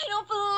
I don't believe